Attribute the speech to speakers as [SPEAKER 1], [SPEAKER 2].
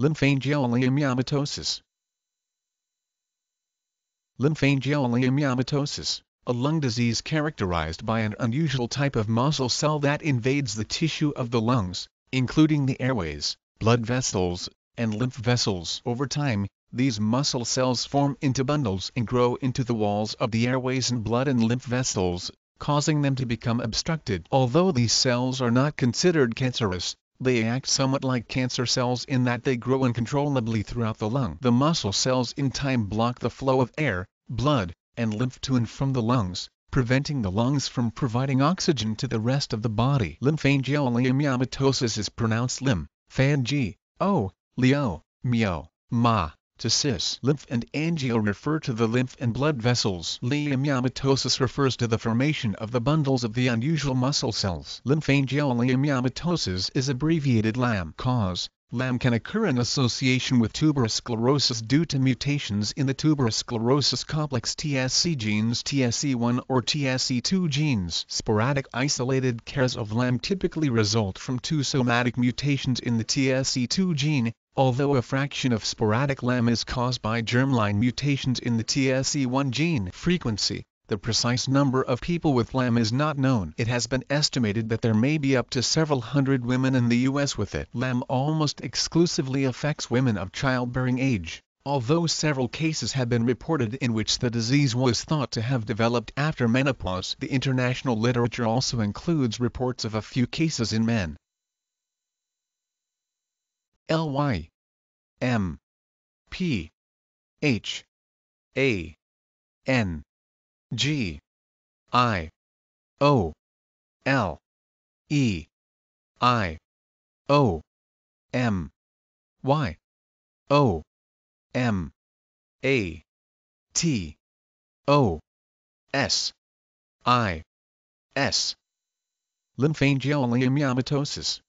[SPEAKER 1] Lymphangioleiomyomatosis. Lymphangioleiomyomatosis, a lung disease characterized by an unusual type of muscle cell that invades the tissue of the lungs, including the airways, blood vessels, and lymph vessels. Over time, these muscle cells form into bundles and grow into the walls of the airways and blood and lymph vessels, causing them to become obstructed. Although these cells are not considered cancerous, they act somewhat like cancer cells in that they grow uncontrollably throughout the lung. The muscle cells in time block the flow of air, blood, and lymph to and from the lungs, preventing the lungs from providing oxygen to the rest of the body. Lymphangioleiomyomatosis is pronounced lim, fan g, o, leo, mio, ma, to cis. Lymph and angio refer to the lymph and blood vessels. Leiomyomatosis refers to the formation of the bundles of the unusual muscle cells. Lymphangioleiomyomatosis is abbreviated LAM. Cause LAM can occur in association with tuberous sclerosis due to mutations in the tuberous sclerosis complex TSC genes TSC1 or TSC2 genes. Sporadic isolated cases of LAM typically result from two somatic mutations in the TSC2 gene, although a fraction of sporadic LAM is caused by germline mutations in the TSC1 gene. Frequency the precise number of people with LAM is not known. It has been estimated that there may be up to several hundred women in the U.S. with it. LAM almost exclusively affects women of childbearing age, although several cases have been reported in which the disease was thought to have developed after menopause. The international literature also includes reports of a few cases in men. L Y M P H A N G I O L E I O M Y O M A T O S I S. Lymphangioleiomyomatosis